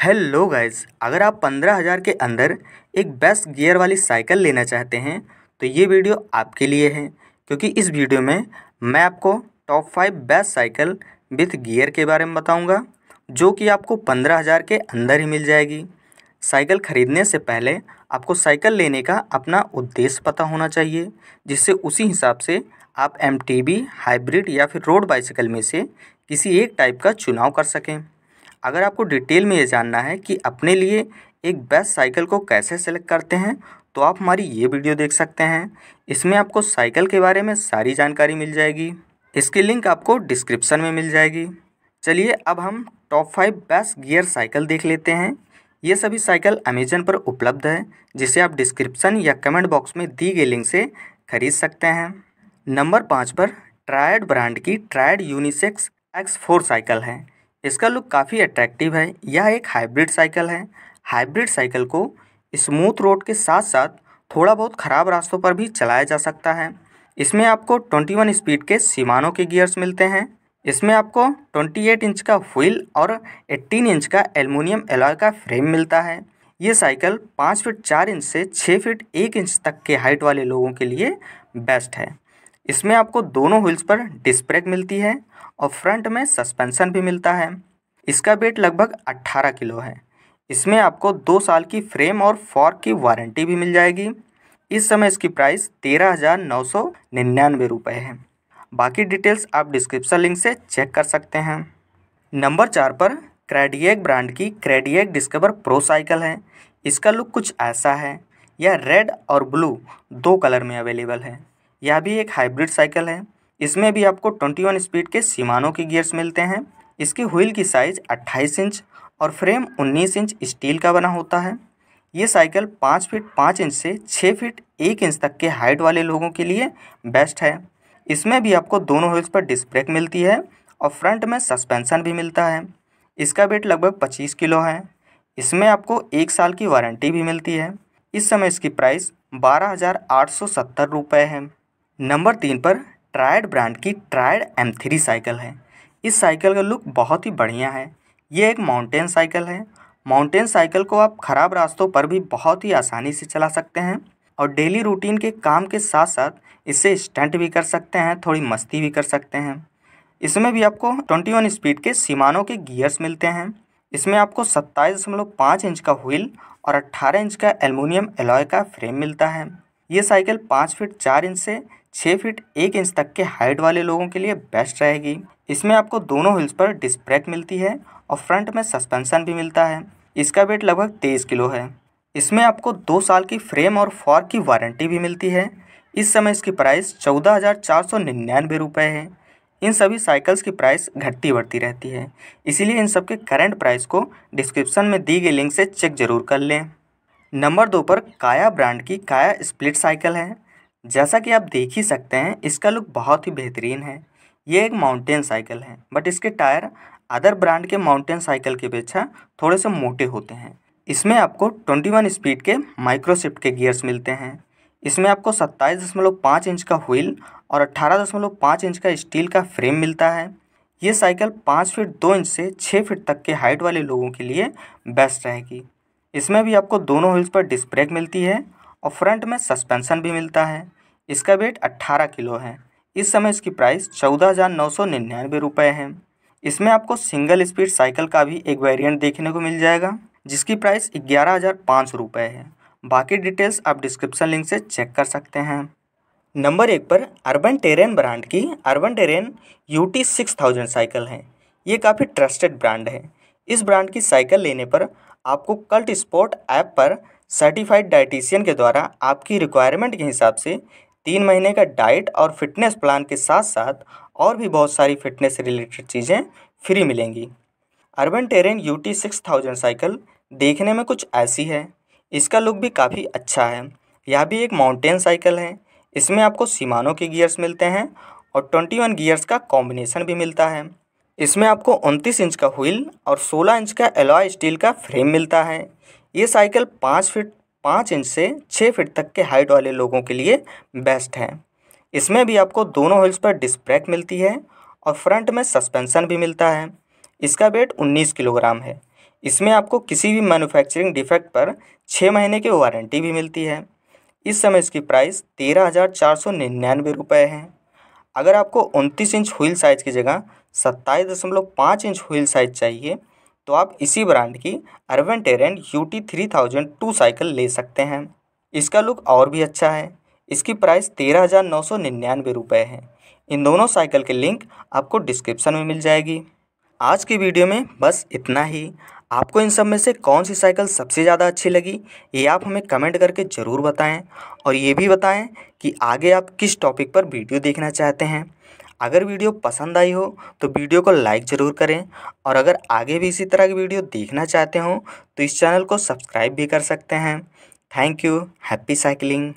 Hello guys, अगर आप पंद्रह हज़ार के अंदर एक बेस्ट गियर वाली साइकिल लेना चाहते हैं तो ये वीडियो आपके लिए है, क्योंकि इस वीडियो में मैं आपको top five best cycle with gear के बारे में बताऊँगा, जो कि आपको पंद्रह हज़ार के अंदर ही मिल जाएगी। साइकिल ख़रीदने से पहले आपको साइकिल लेने का अपना उद्देश्य पता होना चाहिए, जिससे उसी हिसाब से आप एमटीबी हाइब्रिड या फिर रोड बाइसाइकिल में से किसी एक टाइप का चुनाव कर सकें। अगर आपको डिटेल में ये जानना है कि अपने लिए एक बेस्ट साइकिल को कैसे सेलेक्ट करते हैं तो आप हमारी ये वीडियो देख सकते हैं। इसमें आपको साइकिल के बारे में सारी जानकारी मिल जाएगी। इसकी लिंक आपको डिस्क्रिप्शन में मिल जाएगी। चलिए अब हम top five best gear cycle देख लेते हैं। ये सभी साइकिल अमेजन पर उपलब्ध है, जिसे आप डिस्क्रिप्शन या कमेंट बॉक्स में दी गई लिंक से खरीद सकते हैं। नंबर पाँच पर ट्रायड ब्रांड की Triad unisex X four cycle है। इसका लुक काफ़ी अट्रैक्टिव है। यह एक हाइब्रिड साइकिल है। हाइब्रिड साइकिल को स्मूथ रोड के साथ साथ थोड़ा बहुत ख़राब रास्तों पर भी चलाया जा सकता है। इसमें आपको 21 स्पीड के सीमानों के गियर्स मिलते हैं। इसमें आपको 28 इंच का व्हील और 18 इंच का एलुमिनियम एलॉय का फ्रेम मिलता है। ये साइकिल पाँच फीट चार इंच से छः फीट एक इंच तक के हाइट वाले लोगों के लिए बेस्ट है। इसमें आपको दोनों व्हील्स पर डिस्क ब्रेक मिलती है। और फ्रंट में सस्पेंसन भी मिलता है। इसका वेट लगभग 18 किलो है। इसमें आपको दो साल की फ्रेम और फॉर्क की वारंटी भी मिल जाएगी। इस समय इसकी प्राइस तेरह हज़ार नौ सौ निन्यानवे रुपये है। बाकी डिटेल्स आप डिस्क्रिप्शन लिंक से चेक कर सकते हैं। नंबर चार पर क्रेडिएक ब्रांड की क्रेडिएक डिस्कवर प्रो साइकिल है। इसका लुक कुछ ऐसा है। यह रेड और ब्लू दो कलर में अवेलेबल है। यह भी एक हाइब्रिड साइकिल है। इसमें भी आपको ट्वेंटी वन स्पीड के सीमानों के गियर्स मिलते हैं। इसकी व्हील की साइज़ अट्ठाईस इंच और फ्रेम उन्नीस इंच स्टील का बना होता है। ये साइकिल पाँच फीट पाँच इंच से छः फीट एक इंच तक के हाइट वाले लोगों के लिए बेस्ट है। इसमें भी आपको दोनों व्हील्स पर डिस्क ब्रेक मिलती है और फ्रंट में सस्पेंसन भी मिलता है। इसका वेट लगभग पच्चीस किलो है। इसमें आपको एक साल की वारंटी भी मिलती है। इस समय इसकी प्राइस बारह हज़ार आठ सौ सत्तर रुपये है। नंबर तीन पर ट्रायड ब्रांड की ट्रायड एम थ्री साइकिल है। इस साइकिल का लुक बहुत ही बढ़िया है। ये एक माउंटेन साइकिल है। माउंटेन साइकिल को आप ख़राब रास्तों पर भी बहुत ही आसानी से चला सकते हैं और डेली रूटीन के काम के साथ साथ इससे स्टंट भी कर सकते हैं, थोड़ी मस्ती भी कर सकते हैं। इसमें भी आपको ट्वेंटी वन स्पीड के सीमानों के गियर्स मिलते हैं। इसमें आपको सत्ताईस दशमलव पाँच इंच का व्हील और अट्ठारह इंच का एलमिनियम एलॉय का फ्रेम मिलता है। ये साइकिल पाँच फीट चार इंच से छः फीट एक इंच तक के हाइट वाले लोगों के लिए बेस्ट रहेगी। इसमें आपको दोनों व्हील्स पर डिस्क ब्रेक मिलती है और फ्रंट में सस्पेंसन भी मिलता है। इसका वेट लगभग तेईस किलो है। इसमें आपको दो साल की फ्रेम और फॉर्क की वारंटी भी मिलती है। इस समय इसकी प्राइस चौदह हज़ार चार सौ निन्यानवे रुपये है। इन सभी साइकिल्स की प्राइस घटती बढ़ती रहती है। इसीलिए इन सब के करंट प्राइस को डिस्क्रिप्शन में दी गई लिंक से चेक ज़रूर कर लें। नंबर दो पर काया ब्रांड की काया स्प्लिट साइकिल है। जैसा कि आप देख ही सकते हैं, इसका लुक बहुत ही बेहतरीन है। ये एक माउंटेन साइकिल है बट इसके टायर अदर ब्रांड के माउंटेन साइकिल की अपेक्षा थोड़े से मोटे होते हैं। इसमें आपको 21 स्पीड के माइक्रोशिफ्ट के गियर्स मिलते हैं। इसमें आपको सत्ताईस दशमलव पाँच इंच का व्हील और अट्ठारह दशमलव पाँच इंच का स्टील का फ्रेम मिलता है। ये साइकिल पाँच फीट दो इंच से छः फीट तक के हाइट वाले लोगों के लिए बेस्ट रहेगी। इसमें भी आपको दोनों व्हील्स पर डिस्क ब्रेक मिलती है। और फ्रंट में सस्पेंसन भी मिलता है। इसका वेट अट्ठारह किलो है। इस समय इसकी प्राइस चौदह हज़ार नौ सौ निन्यानवे रुपये है। इसमें आपको सिंगल स्पीड साइकिल का भी एक वेरिएंट देखने को मिल जाएगा, जिसकी प्राइस ग्यारह हज़ार पाँच रुपये है। बाकी डिटेल्स आप डिस्क्रिप्शन लिंक से चेक कर सकते हैं। नंबर एक पर अर्बन टेरेन ब्रांड की Urban Terrain U T six thousand cycle है। ये काफ़ी ट्रस्टेड ब्रांड है। इस ब्रांड की साइकिल लेने पर आपको कल्ट स्पोर्ट ऐप पर सर्टिफाइड डाइटिशियन के द्वारा आपकी रिक्वायरमेंट के हिसाब से तीन महीने का डाइट और फिटनेस प्लान के साथ साथ और भी बहुत सारी फिटनेस रिलेटेड चीज़ें फ्री मिलेंगी। Urban Terrain U T six thousand cycle देखने में कुछ ऐसी है। इसका लुक भी काफ़ी अच्छा है। यह भी एक माउंटेन साइकिल है। इसमें आपको सीमानों के गियर्स मिलते हैं और ट्वेंटी वन गियर्स का कॉम्बिनेशन भी मिलता है। इसमें आपको उनतीस इंच का व्हील और सोलह इंच का एलॉय स्टील का फ्रेम मिलता है। ये साइकिल पाँच फीट, पाँच इंच से छः फीट तक के हाइट वाले लोगों के लिए बेस्ट है। इसमें भी आपको दोनों व्हील्स पर डिस्क ब्रेक मिलती है और फ्रंट में सस्पेंसन भी मिलता है। इसका वेट उन्नीस किलोग्राम है। इसमें आपको किसी भी मैन्युफैक्चरिंग डिफेक्ट पर छः महीने की वारंटी भी मिलती है। इस समय इसकी प्राइस तेरह हज़ार चार सौ निन्यानवे रुपये है। अगर आपको उनतीस इंच व्हील साइज़ की जगह सत्ताईस दशमलव पाँच इंच व्हील साइज़ चाहिए तो आप इसी ब्रांड की Urban Terrain U T three thousand two cycle ले सकते हैं। इसका लुक और भी अच्छा है। इसकी प्राइस तेरह हज़ार नौ सौ निन्यानवे रुपये है। इन दोनों साइकिल के लिंक आपको डिस्क्रिप्शन में मिल जाएगी। आज की वीडियो में बस इतना ही। आपको इन सब में से कौन सी साइकिल सबसे ज़्यादा अच्छी लगी, ये आप हमें कमेंट करके ज़रूर बताएँ। और ये भी बताएँ कि आगे आप किस टॉपिक पर वीडियो देखना चाहते हैं। अगर वीडियो पसंद आई हो तो वीडियो को लाइक ज़रूर करें। और अगर आगे भी इसी तरह की वीडियो देखना चाहते हो तो इस चैनल को सब्सक्राइब भी कर सकते हैं। Thank you, happy cycling.